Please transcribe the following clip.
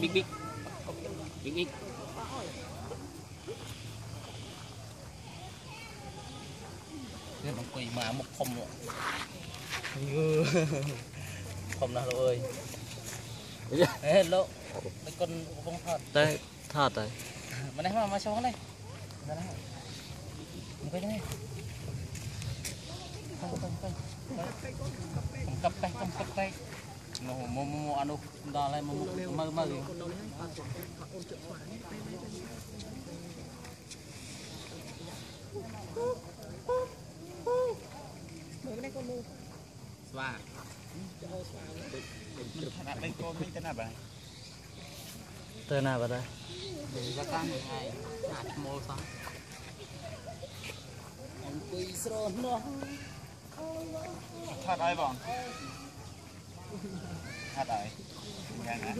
big big big big cái bóng quỳ mà một phòng luôn phòng nào đâu ơi hello mấy con không thật đây thật rồi mà này mà mà xuống đây mà này một cái này cầm cầm cầm cầm cầm cầm cầm cầm nó mô mô ăn đâu đa lại mô mô mà mà gì mô này con mô xoa mình thằng này con mình tên nào vậy tên nào vậy đây ra tăng ngày hạt mô sao ông quỳ sờ nó thật ai bọn Hát rồi. Nghe nè.